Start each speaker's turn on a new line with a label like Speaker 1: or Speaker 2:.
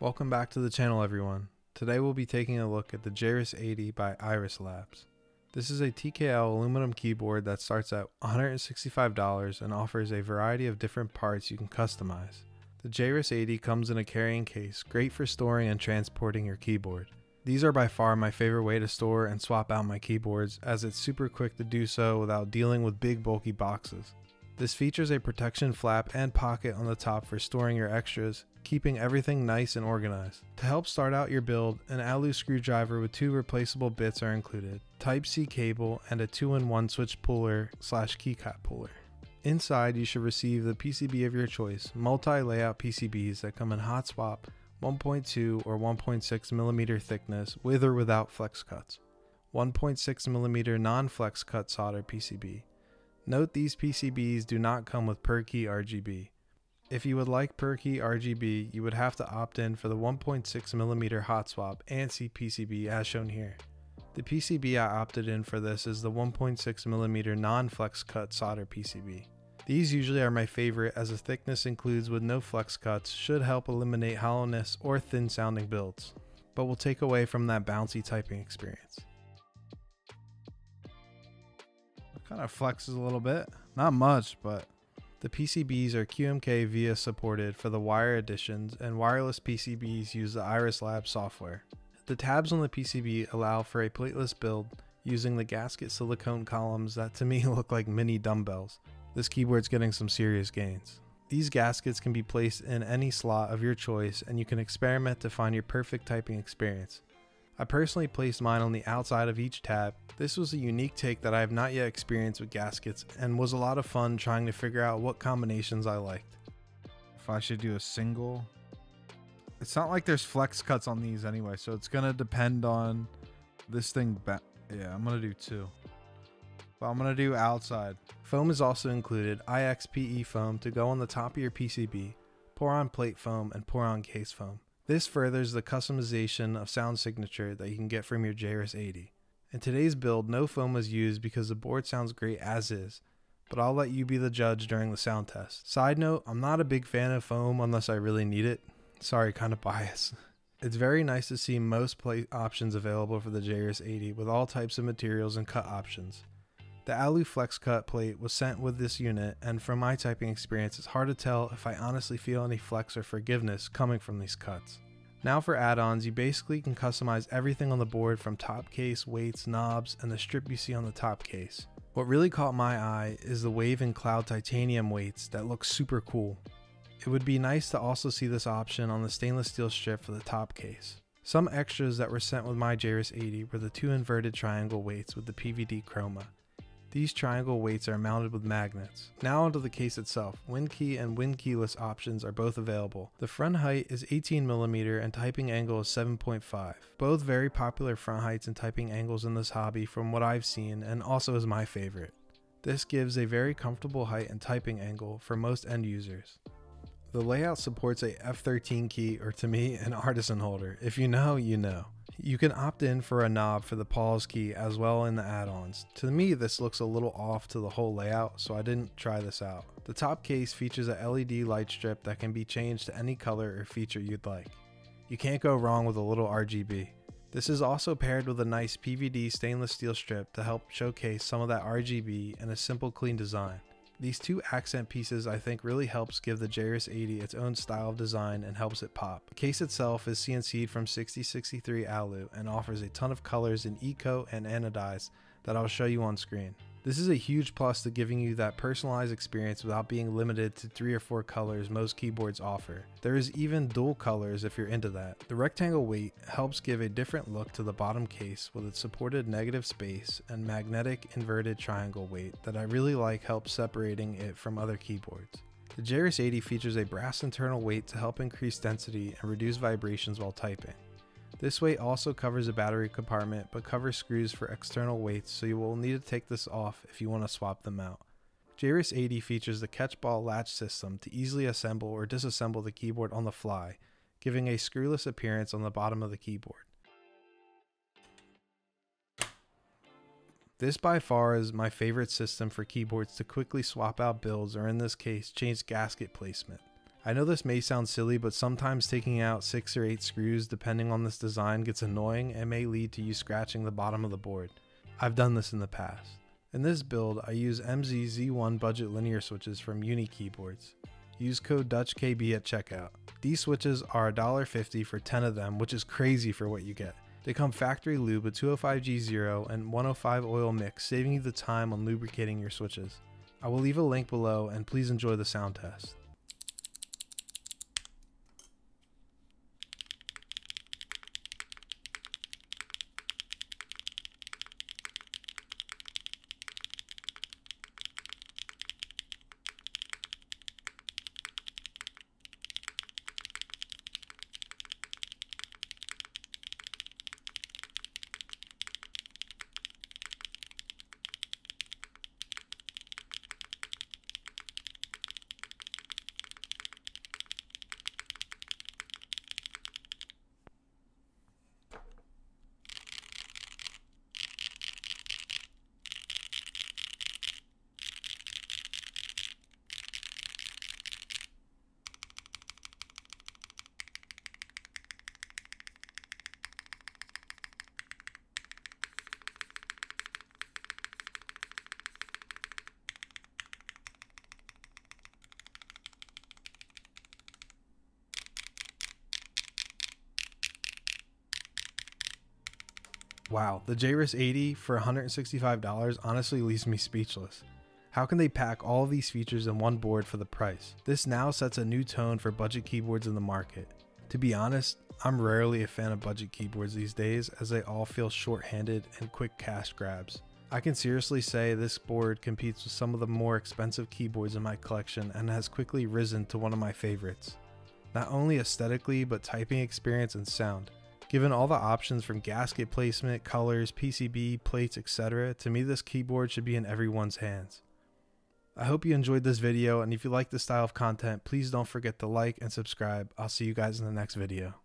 Speaker 1: Welcome back to the channel everyone. Today we'll be taking a look at the Jris 80 by Iris Labs. This is a TKL aluminum keyboard that starts at $165 and offers a variety of different parts you can customize. The Jris 80 comes in a carrying case, great for storing and transporting your keyboard. These are by far my favorite way to store and swap out my keyboards as it's super quick to do so without dealing with big bulky boxes. This features a protection flap and pocket on the top for storing your extras, keeping everything nice and organized. To help start out your build, an Alu screwdriver with two replaceable bits are included, Type-C cable, and a 2-in-1 switch puller slash keycap puller. Inside, you should receive the PCB of your choice, multi-layout PCBs that come in hot swap, 1.2 or 1.6 millimeter thickness with or without flex cuts, 1.6 millimeter non-flex cut solder PCB, Note these PCBs do not come with per-key RGB. If you would like per-key RGB, you would have to opt in for the 1.6mm hot swap ANSI PCB as shown here. The PCB I opted in for this is the 1.6mm non-flex cut solder PCB. These usually are my favorite as the thickness includes with no flex cuts should help eliminate hollowness or thin sounding builds, but will take away from that bouncy typing experience. Kind of flexes a little bit. Not much, but the PCBs are QMK VIA supported for the wire additions, and wireless PCBs use the Iris Lab software. The tabs on the PCB allow for a plateless build using the gasket silicone columns that to me look like mini dumbbells. This keyboard's getting some serious gains. These gaskets can be placed in any slot of your choice and you can experiment to find your perfect typing experience. I personally placed mine on the outside of each tab. This was a unique take that I have not yet experienced with gaskets and was a lot of fun trying to figure out what combinations I liked. If I should do a single. It's not like there's flex cuts on these anyway, so it's going to depend on this thing. yeah, I'm going to do two. But I'm going to do outside. Foam is also included, IXPE foam to go on the top of your PCB, Poron plate foam, and Poron case foam. This furthers the customization of sound signature that you can get from your Jris 80. In today's build, no foam was used because the board sounds great as is, but I'll let you be the judge during the sound test. Side note, I'm not a big fan of foam unless I really need it. Sorry, kind of biased. It's very nice to see most options available for the Jris 80 with all types of materials and cut options. The Alu Flex Cut plate was sent with this unit, and from my typing experience, it's hard to tell if I honestly feel any flex or forgiveness coming from these cuts. Now for add-ons, you basically can customize everything on the board from top case, weights, knobs, and the strip you see on the top case. What really caught my eye is the Wave and Cloud titanium weights that look super cool. It would be nice to also see this option on the stainless steel strip for the top case. Some extras that were sent with my Jris 80 were the two inverted triangle weights with the PVD chroma. These triangle weights are mounted with magnets. Now onto the case itself. Wind key and wind keyless options are both available. The front height is 18mm and typing angle is 7.5. Both very popular front heights and typing angles in this hobby from what I've seen and also is my favorite. This gives a very comfortable height and typing angle for most end users. The layout supports a F13 key or to me an artisan holder. If you know, you know. You can opt in for a knob for the pause key as well in the add-ons. To me this looks a little off to the whole layout so I didn't try this out. The top case features a LED light strip that can be changed to any color or feature you'd like. You can't go wrong with a little RGB. This is also paired with a nice PVD stainless steel strip to help showcase some of that RGB and a simple clean design. These two accent pieces I think really helps give the Jris 80 its own style of design and helps it pop. The case itself is CNC'd from 6063 Alu and offers a ton of colors in eco and anodized that I'll show you on screen. This is a huge plus to giving you that personalized experience without being limited to three or four colors most keyboards offer. There is even dual colors if you're into that. The rectangle weight helps give a different look to the bottom case with its supported negative space and magnetic inverted triangle weight that I really like helps separating it from other keyboards. The Jris 80 features a brass internal weight to help increase density and reduce vibrations while typing. This weight also covers a battery compartment but covers screws for external weights so you will need to take this off if you want to swap them out. Jris 80 features the catchball latch system to easily assemble or disassemble the keyboard on the fly, giving a screwless appearance on the bottom of the keyboard. This by far is my favorite system for keyboards to quickly swap out builds or in this case change gasket placement. I know this may sound silly, but sometimes taking out 6 or 8 screws depending on this design gets annoying and may lead to you scratching the bottom of the board. I've done this in the past. In this build, I use MZ-Z1 budget linear switches from Unikeyboards. Use code DutchKB at checkout. These switches are $1.50 for 10 of them, which is crazy for what you get. They come factory lube with 205G0 and 105 oil mix, saving you the time on lubricating your switches. I will leave a link below and please enjoy the sound test. Wow, the JRIS 80 for $165 honestly leaves me speechless. How can they pack all of these features in one board for the price? This now sets a new tone for budget keyboards in the market. To be honest, I'm rarely a fan of budget keyboards these days as they all feel short-handed and quick cash grabs. I can seriously say this board competes with some of the more expensive keyboards in my collection and has quickly risen to one of my favorites. Not only aesthetically, but typing experience and sound. Given all the options from gasket placement, colors, PCB, plates, etc., to me this keyboard should be in everyone's hands. I hope you enjoyed this video and if you like this style of content, please don't forget to like and subscribe. I'll see you guys in the next video.